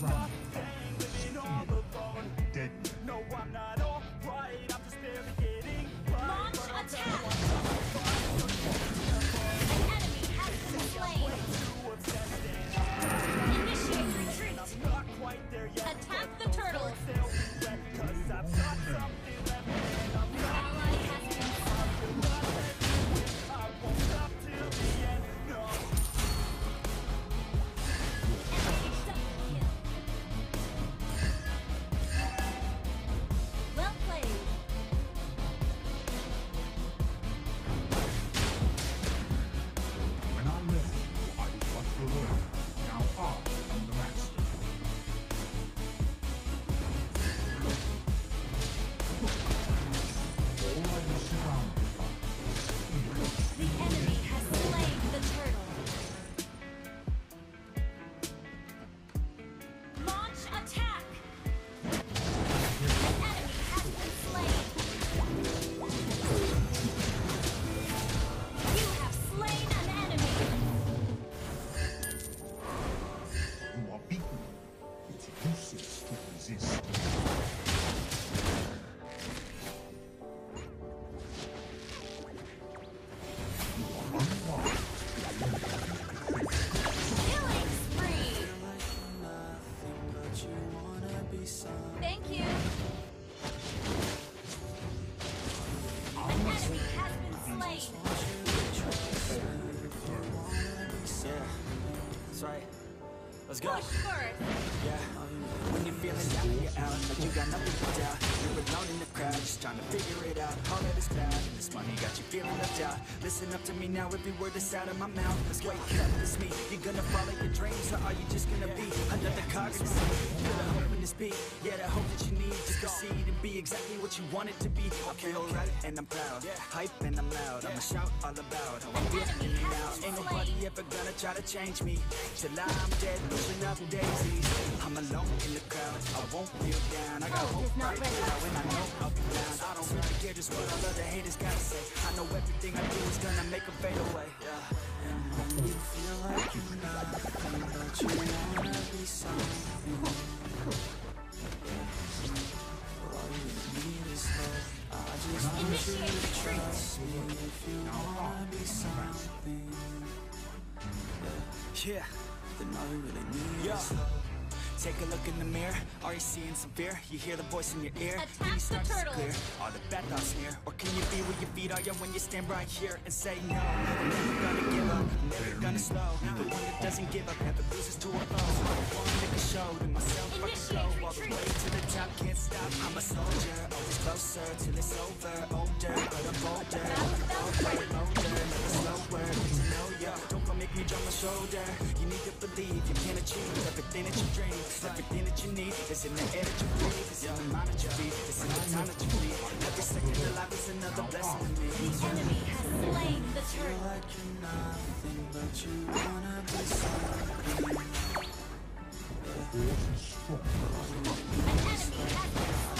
don't Thank you. An enemy has been slain. That's right. Let's go. Push first. Yeah. Um, when you're feeling down, you're out, like you got nothing to doubt. You're alone in the crowd, just trying to figure it out. All that is bad, and this money got you feeling left out. Listen up to me now, every word that's out of my mouth. Let's wake up, it's me. You're gonna follow your dreams, or are you just gonna be another cog in the sea? Feel the hope in this beat, yeah, the hope that you need to succeed and be exactly what you want it to be. I feel right, and I'm proud. Hype and I'm loud. I'ma shout all about how I'm feeling now. Ain't nobody ever gonna try to change me. Till I'm dead, pushing up daisies. I'm alone in the crowd. I won't feel down. I got Ult hope not right now, and I know I'll be down. I don't really care just what all other haters gotta say. I know everything I do is gonna make them fade away. Yeah. And when you feel like you're nothing, but you wanna be something. All you need is hope. I just want you to trust me if you wanna be something. Yeah, then all you really need is. Take a look in the mirror. Are you seeing some fear? You hear the voice in your ear. Attack Then you start to see turtle. clear. Are the bad thoughts near? Or can you be where your feet are? Yeah, when you stand right here and say no. I'm never gonna give up. Never gonna slow. The one that doesn't give up never loses to a foe. One that can show to myself I can Initiate go all the way to the top. Can't stop. I'm a soldier, always closer till it's over. Older, but I'm bolder. Older, older, slower. To know ya. Don't go make me drop my shoulder. You need to believe you can achieve everything that you dream. Everything that you need is in the air that you breathe. It's in the mind that you feed. It's in the time that you breathe. Every second of life is another blessing to me. The enemy has slain the turtle. like you're nothing, but you wanna be something. force is strong. An enemy has been slain.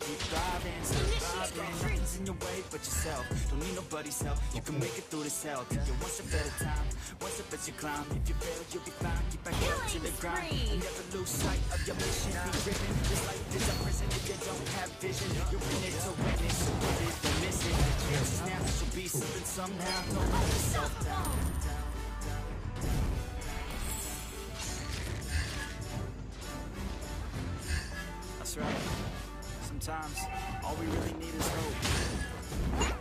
keep thriving, surviving. Nothing's in your way but yourself. Don't need nobody's help. You can make it through this hell. Take it one step at a time, one step as you climb. If you fail, you'll be fine. Keep back up to the grind. And never lose sight of your mission. Be driven. This life is a prison if you don't have vision. You're in it to win it, so get it, don't miss it. The now to be something somehow. Don't let yourself down. That's right. Sometimes all we really need is hope.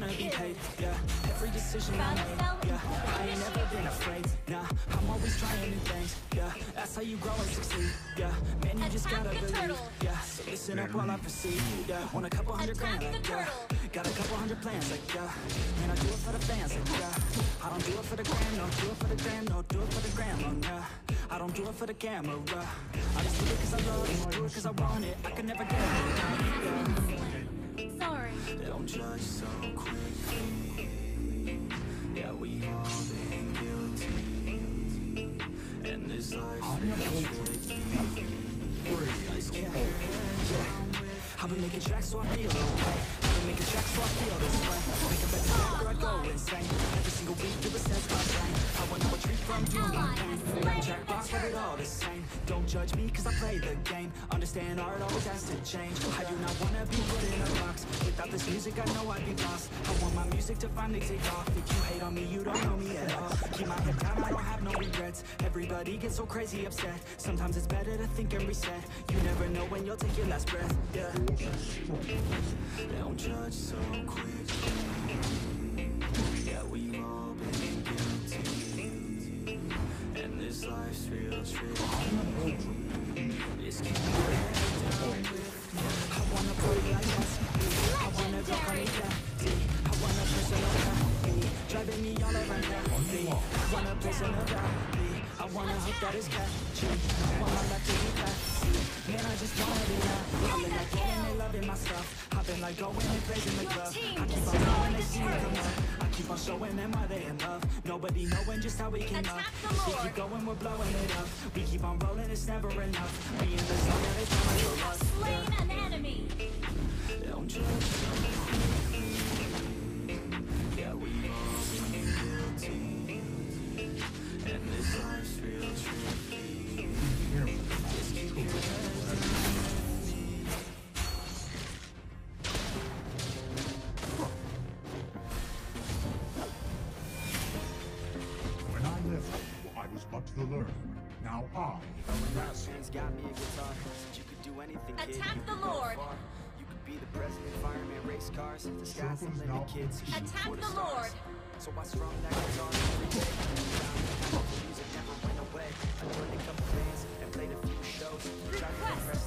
Wanna be paid. Yeah. Every decision I make. Yeah. I ain't never been afraid. Nah. I'm always trying new things. Yeah. That's how you grow and succeed. Yeah. Man, you just gotta believe. Yeah. So listen up while I proceed. Yeah. Want a couple hundred grand. Like, yeah. Got a couple hundred plans. Like, yeah. Man, I do it for the fans. Like, yeah. I don't do it for the gram. No, do it for the gram. No, do it for the gram. No, nah. I don't do it for the camera. I just do it cause I love it. Do it cause I want it. I can never get it. Yeah. Don't judge so quickly. Yeah, we all been guilty. And this life I am ultimately afraid of all. I've been making tracks so I feel okay. I've been making tracks so I feel this way. Make a better from doing my Jack it all the same. Don't judge me cause I play the game. Understand art always has to change. I do not wanna be put in a box. Without this music I know I'd be lost. I want my music to finally take off. If you hate on me, you don't know me at all. Keep my head down, I don't have no regrets. Everybody gets so crazy upset. Sometimes it's better to think and reset. You never know when you'll take your last breath. Yeah. Don't judge so quickly. That I wanna hope that it's catchy. I want my life to be classy. Man, I just wanna be they loving my stuff. I've been like going and praising the club. I keep on going, they see turret. up. I keep on showing them why they in love. Nobody knowing just how we came up. Attack the We keep going, we're blowing it up. We keep on rolling, it's never enough. We in the the learner. Now I am the master. Got me a guitar, said you could do anything, kid. Attack You the Lord. You could be the president, fireman, race cars. The sky's the limit, kids. Attack the. Lord. So I strum that guitar every day. Music never went away. I joined a couple bands and played a few shows. Tried to Request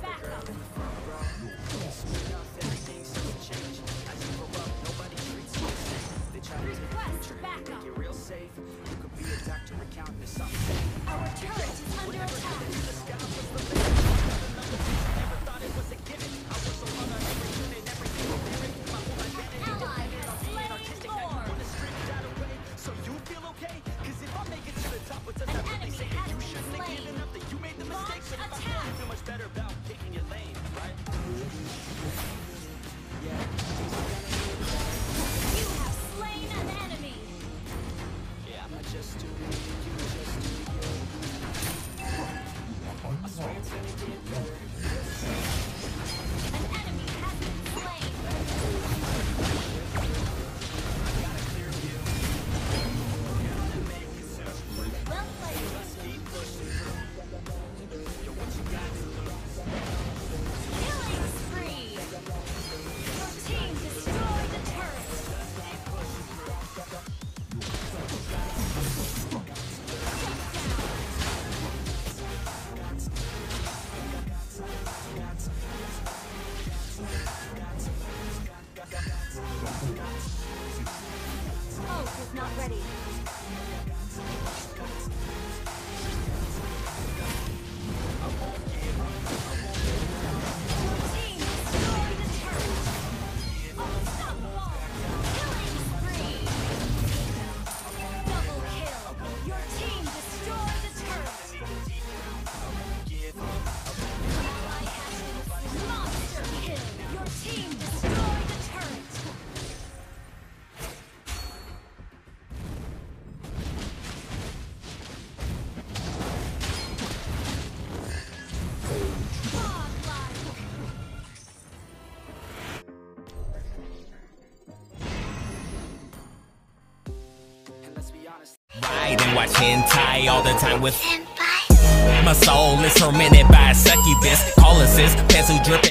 hentai all the time with Senpai. My soul is tormented by a succubus, colossus, pencil dripping.